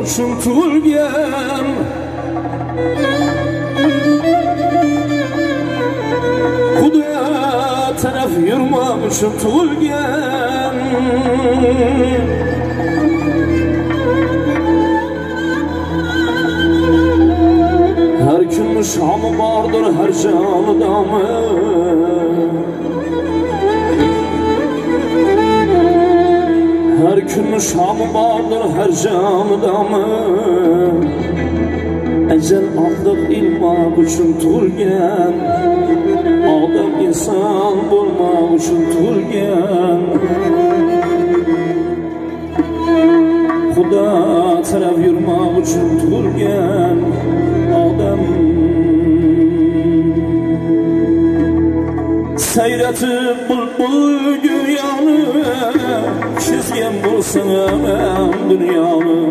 uchun tug'ilgan Xudo taraf yurmoq uchun tug'ilgan Har kunni shomi bordir har jonidomi Kunni shomi bordir har jonidomi Ajal ortiq ilmoq uchun tug'ilgan Odam inson bo'lmoq uchun tug'ilgan Xudo taraf yurmoq uchun Sayratib bulbul dünyani Çizgen bulsam dünyani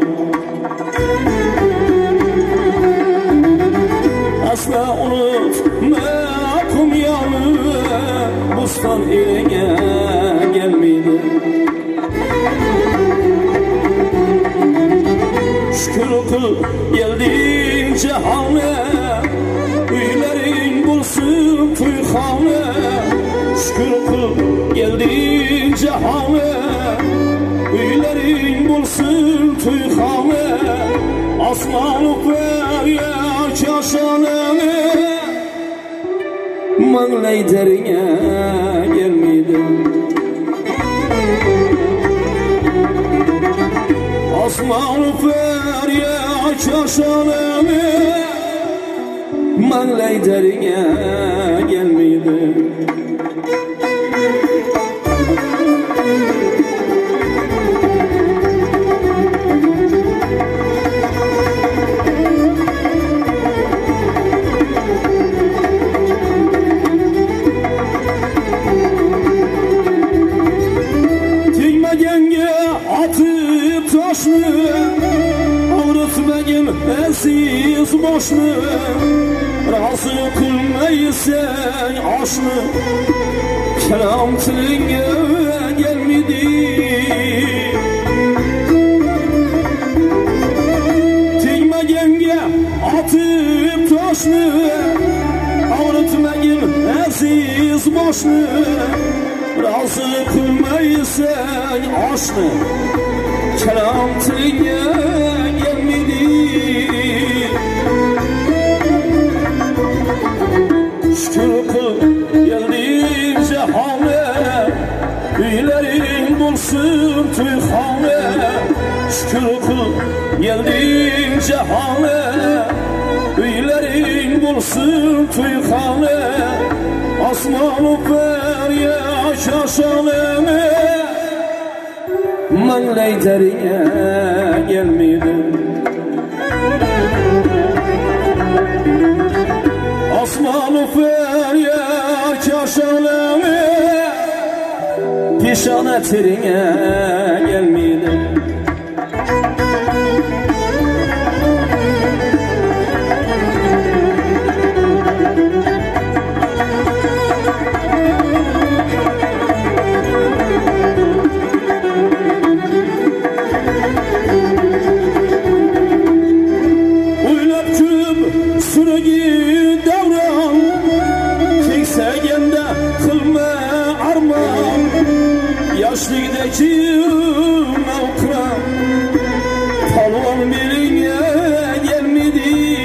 Asla unutma kumyanı Bustan iline gelmedi. Şükür kıl geldin cehane cehane Üylerin bulsun tuyhane Asmanlık ver ya kaşanene Mağlay derine gelmedim. Osman feryat kaşanımı Mağlay derine gelmedi toshni Og'ritmagin aziz boshni Rozi qilmaysan oshni Kalom tilingga gelmidi Tingmaganga atıp toshni Og'ritmagin aziz boshni Rozi qilmaysan oshni Kalom tilingga gelmidi Şükür kıl geldin cehane Üylerin bulsun tüyhane Şükür kıl geldin cehane Üylerin bulsun tüyhane Asmanı ver ya şaşaneme Mağlay derine gelmedim. Osmanlı feryat kaşalımı Pişane terine gelmedim Yaşlıdaki mevkram Palvan birine gelmedi.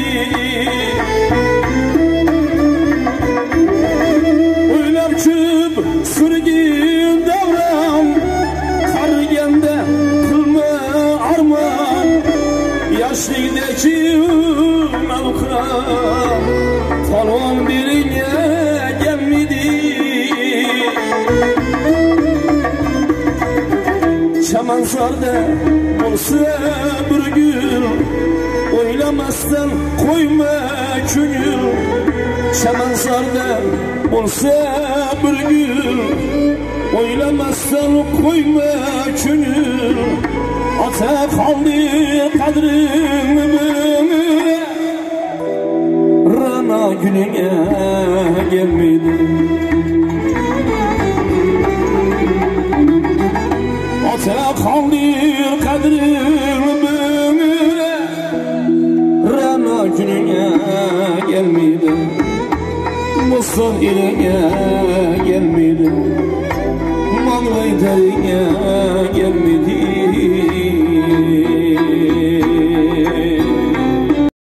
Uylab küp süregi davran Kargende kılma arman Yaşlıdaki mevkram Palvan birine Çamansarda olsa bir gül. Oylamasdan koyma könül Çamansarda olsa bir gül. Oylamasdan koyma könül Ata kaldı kadrim ömrümü. Rana gününe gelmedi Kaldır kadrim ömüre Rana gününe gelmeydi Musa ile gel.